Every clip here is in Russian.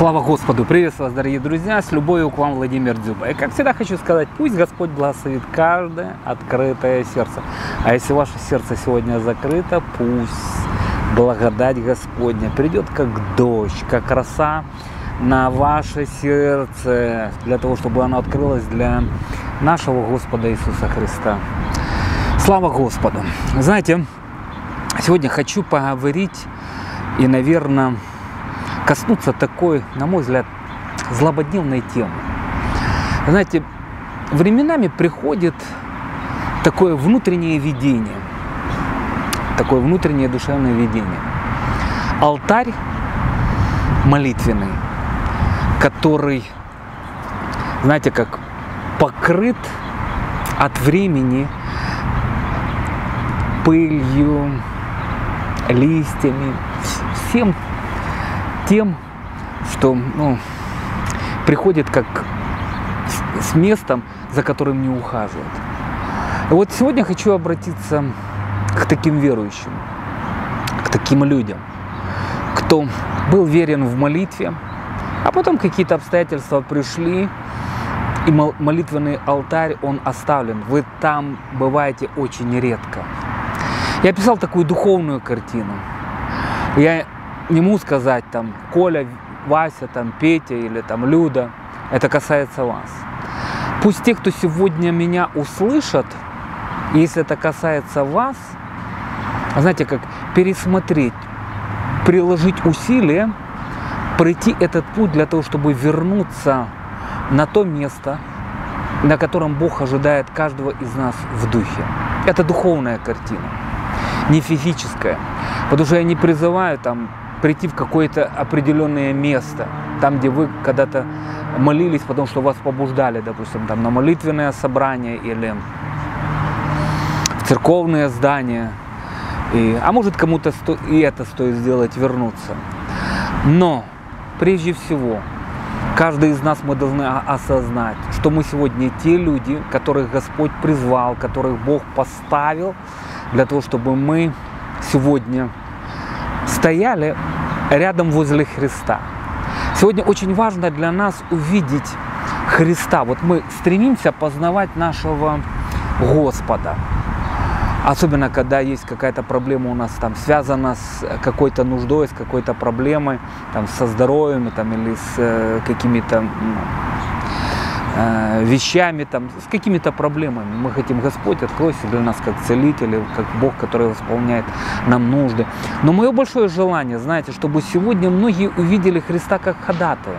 Слава Господу! Приветствую вас, дорогие друзья! С любовью к вам Владимир Дзюба. И как всегда хочу сказать, пусть Господь благословит каждое открытое сердце. А если ваше сердце сегодня закрыто, пусть благодать Господня придет как дождь, как роса на ваше сердце, для того, чтобы оно открылось для нашего Господа Иисуса Христа. Слава Господу! Знаете, сегодня хочу поговорить и, наверное, коснуться такой, на мой взгляд, злободневной темы. Знаете, временами приходит такое внутреннее видение, такое внутреннее душевное видение. Алтарь молитвенный, который, знаете, как покрыт от времени пылью, листьями, всем тем, что ну, приходит как с местом, за которым не ухаживают. Вот сегодня хочу обратиться к таким верующим, к таким людям, кто был верен в молитве, а потом какие-то обстоятельства пришли, и молитвенный алтарь, он оставлен. Вы там бываете очень редко. Я писал такую духовную картину. Я не могу сказать там Коля, Вася, там Петя или там Люда. Это касается вас. Пусть те, кто сегодня меня услышат, если это касается вас, знаете, как пересмотреть, приложить усилия, пройти этот путь для того, чтобы вернуться на то место, на котором Бог ожидает каждого из нас в духе. Это духовная картина, не физическая. Потому что я не призываю там прийти в какое-то определенное место, там, где вы когда-то молились, потому что вас побуждали, допустим, там на молитвенное собрание или в церковное здание. И, а может кому-то сто, и это стоит сделать, вернуться. Но прежде всего, каждый из нас мы должны осознать, что мы сегодня те люди, которых Господь призвал, которых Бог поставил для того, чтобы мы сегодня стояли рядом возле Христа. Сегодня очень важно для нас увидеть Христа. Вот мы стремимся познавать нашего Господа. Особенно, когда есть какая-то проблема у нас там связана с какой-то нуждой, с какой-то проблемой, там, со здоровьем там, или с э, какими-то Э, вещами, там, с какими-то проблемами. Мы хотим, Господь, откройся для нас как целитель, как Бог, который восполняет нам нужды. Но мое большое желание, знаете, чтобы сегодня многие увидели Христа как ходатая,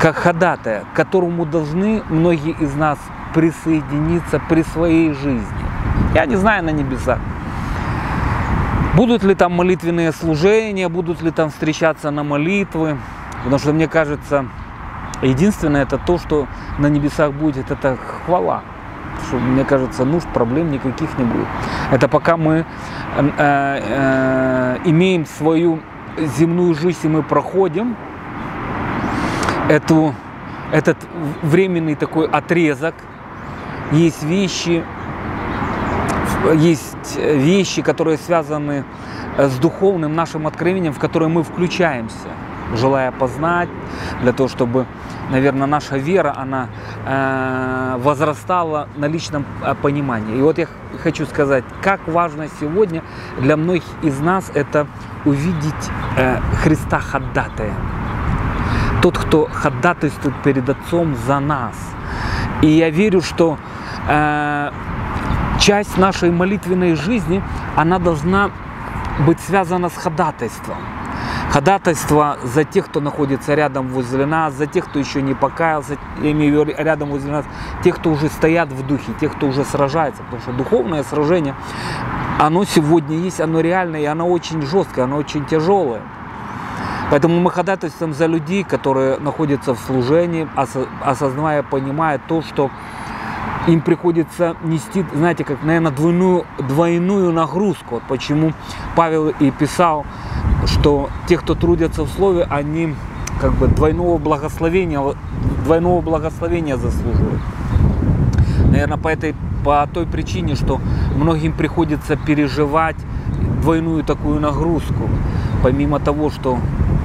как ходатая, к которому должны многие из нас присоединиться при своей жизни. Я не знаю на небесах. Будут ли там молитвенные служения, будут ли там встречаться на молитвы, потому что мне кажется, Единственное, это то, что на небесах будет, это хвала. Что, мне кажется, нужд, проблем никаких не будет. Это пока мы э, э, имеем свою земную жизнь, и мы проходим эту, этот временный такой отрезок. Есть вещи, есть вещи, которые связаны с духовным нашим откровением, в которые мы включаемся желая познать, для того, чтобы, наверное, наша вера, она э, возрастала на личном э, понимании. И вот я хочу сказать, как важно сегодня для многих из нас это увидеть э, Христа ходатая. Тот, кто ходатайствует перед Отцом за нас. И я верю, что э, часть нашей молитвенной жизни, она должна быть связана с ходатайством ходатайство за тех, кто находится рядом возле нас, за тех, кто еще не покаялся, я имею в виду рядом возле нас, тех, кто уже стоят в духе, тех, кто уже сражается, потому что духовное сражение, оно сегодня есть, оно реальное, и оно очень жесткое, оно очень тяжелое. Поэтому мы ходатайствуем за людей, которые находятся в служении, осознавая, понимая то, что им приходится нести, знаете, как, наверное, двойную, двойную нагрузку. Вот почему Павел и писал что те, кто трудятся в Слове, они как бы двойного благословения, двойного благословения заслуживают. Наверное, по, этой, по той причине, что многим приходится переживать двойную такую нагрузку, помимо того, что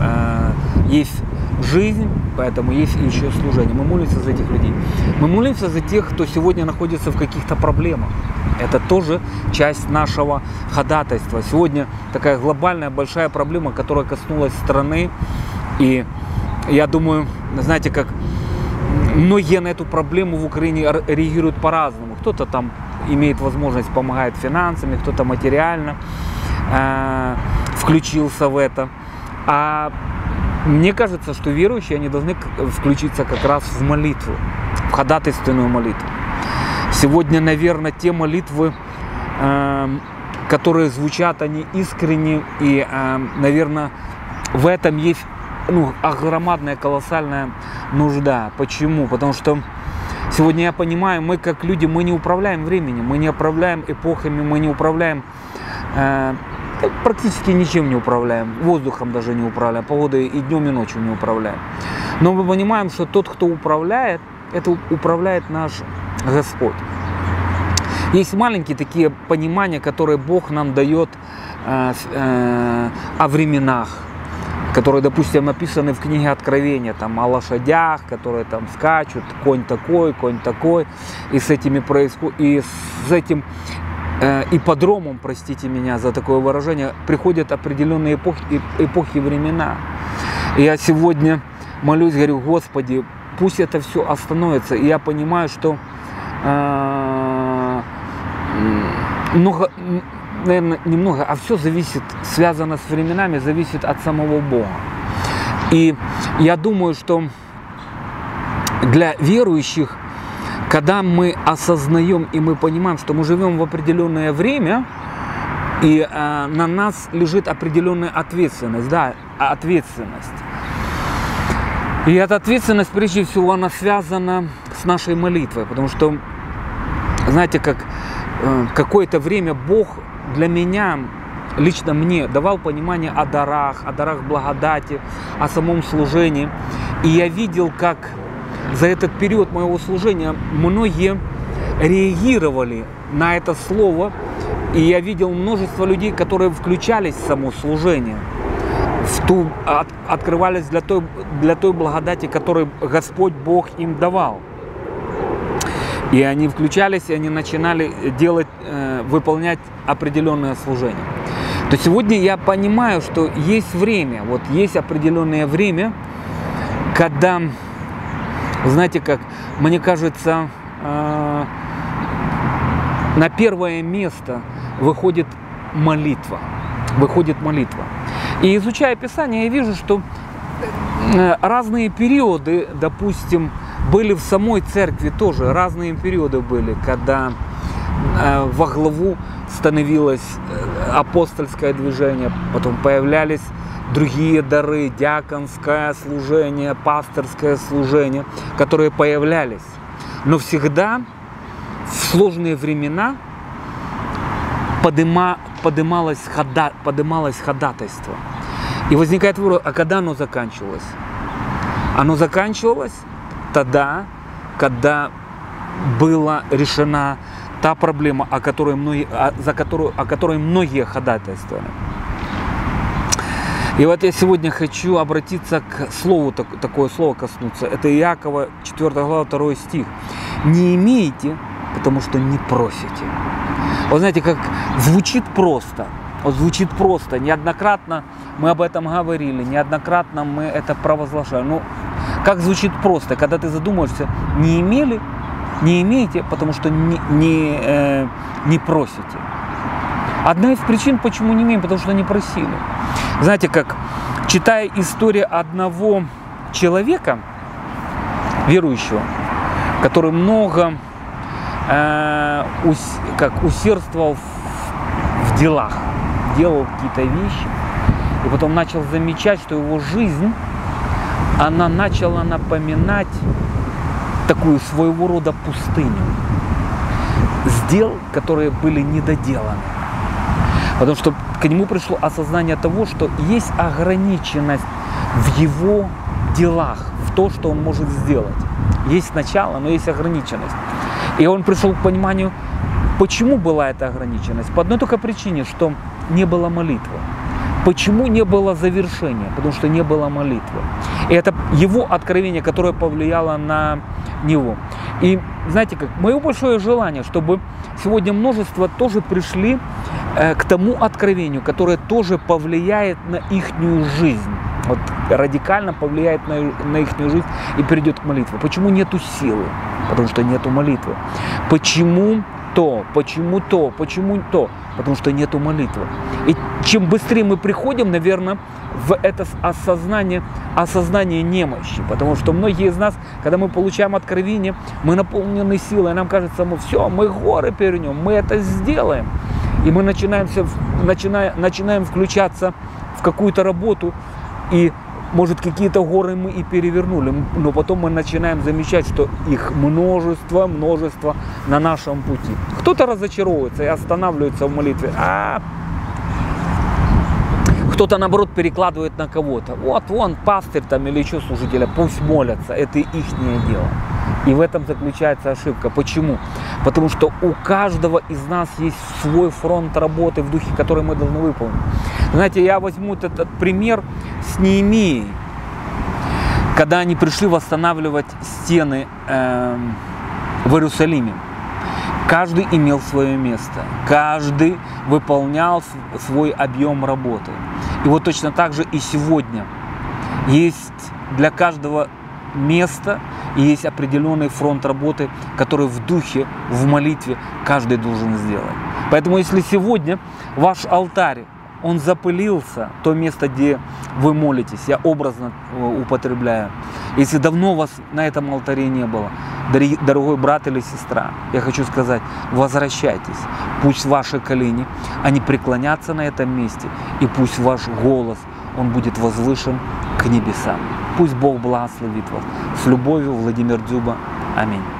э, есть жизнь, поэтому есть еще служение. Мы молимся за этих людей. Мы молимся за тех, кто сегодня находится в каких-то проблемах. Это тоже часть нашего ходатайства. Сегодня такая глобальная большая проблема, которая коснулась страны. И я думаю, знаете, как многие на эту проблему в Украине реагируют по-разному. Кто-то там имеет возможность, помогает финансами, кто-то материально э, включился в это. А мне кажется, что верующие, они должны включиться как раз в молитву, в ходатайственную молитву. Сегодня, наверное, те молитвы, э, которые звучат, они искренне, и, э, наверное, в этом есть ну, огромадная, колоссальная нужда. Почему? Потому что сегодня я понимаю, мы как люди, мы не управляем временем, мы не управляем эпохами, мы не управляем э, практически ничем не управляем, воздухом даже не управляем, погодой и днем, и ночью не управляем. Но мы понимаем, что тот, кто управляет, это управляет наш Господь. Есть маленькие такие понимания, которые Бог нам дает э, э, о временах, которые, допустим, написаны в книге Откровения, там, о лошадях, которые там скачут, конь такой, конь такой, и с этими происходит, и с этим Э, ипподромом, простите меня за такое выражение, приходят определенные эпохи, эпохи времена. Я сегодня молюсь, говорю, Господи, пусть это все остановится. И я понимаю, что э, много, наверное, немного, а все зависит, связано с временами, зависит от самого Бога. И я думаю, что для верующих когда мы осознаем и мы понимаем, что мы живем в определенное время, и э, на нас лежит определенная ответственность, да, ответственность. И эта ответственность, прежде всего, она связана с нашей молитвой, потому что, знаете, как э, какое-то время Бог для меня, лично мне, давал понимание о дарах, о дарах благодати, о самом служении. И я видел, как за этот период моего служения многие реагировали на это слово, и я видел множество людей, которые включались в само служение, в ту, от, открывались для той, для той благодати, которую Господь Бог им давал. И они включались, и они начинали делать, э, выполнять определенное служение. То сегодня я понимаю, что есть время, вот есть определенное время, когда знаете как, мне кажется, э, на первое место выходит молитва. Выходит молитва. И изучая Писание, я вижу, что э, разные периоды, допустим, были в самой церкви тоже, разные периоды были, когда э, во главу становилось апостольское движение, потом появлялись другие дары, диаконское служение, пасторское служение, которые появлялись. Но всегда в сложные времена подыма, подымалось, хода, подымалось ходатайство. И возникает вопрос, а когда оно заканчивалось? Оно заканчивалось тогда, когда была решена та проблема, о которой многие, за которую, о которой многие ходатайствовали. И вот я сегодня хочу обратиться к слову, так, такое слово коснуться. Это Иакова, 4 глава, 2 стих. Не имеете, потому что не просите. Вот знаете, как звучит просто. Вот звучит просто. Неоднократно мы об этом говорили, неоднократно мы это провозглашаем. Ну, как звучит просто, когда ты задумаешься, не имели, не имеете, потому что не, не, э, не просите. Одна из причин, почему не имеем, потому что не просили. Знаете, как читая историю одного человека, верующего, который много э, ус, как усердствовал в, в делах, делал какие-то вещи, и потом начал замечать, что его жизнь, она начала напоминать такую своего рода пустыню. Дел, которые были недоделаны. Потому что к нему пришло осознание того, что есть ограниченность в его делах, в то, что он может сделать. Есть начало, но есть ограниченность. И он пришел к пониманию, почему была эта ограниченность. По одной только причине, что не было молитвы. Почему не было завершения? Потому что не было молитвы. И это его откровение, которое повлияло на него. И знаете как, мое большое желание, чтобы сегодня множество тоже пришли э, к тому откровению, которое тоже повлияет на их жизнь. Вот радикально повлияет на, на их жизнь и придет к молитве. Почему нету силы? Потому что нету молитвы. Почему то? Почему то? Почему то? Потому что нету молитвы. И чем быстрее мы приходим, наверное, в это осознание, осознание немощи. Потому что многие из нас, когда мы получаем откровение, мы наполнены силой, нам кажется, мы все, мы горы перенем, мы это сделаем. И мы начинаем, начинаем, начинаем включаться в какую-то работу, и может какие-то горы мы и перевернули, но потом мы начинаем замечать, что их множество, множество на нашем пути. Кто-то разочаровывается и останавливается в молитве. А кто-то, наоборот, перекладывает на кого-то. Вот, вон, пастырь там или еще служителя, пусть молятся, это их дело. И в этом заключается ошибка. Почему? Потому что у каждого из нас есть свой фронт работы в духе, который мы должны выполнить. Знаете, я возьму этот пример с Неемией. Когда они пришли восстанавливать стены э, в Иерусалиме. Каждый имел свое место, каждый выполнял свой объем работы. И вот точно так же и сегодня есть для каждого место и есть определенный фронт работы, который в духе, в молитве каждый должен сделать. Поэтому если сегодня ваш алтарь он запылился, то место, где вы молитесь, я образно э, употребляю. Если давно вас на этом алтаре не было, дорогой брат или сестра, я хочу сказать, возвращайтесь. Пусть ваши колени, они преклонятся на этом месте, и пусть ваш голос, он будет возвышен к небесам. Пусть Бог благословит вас. С любовью, Владимир Дзюба. Аминь.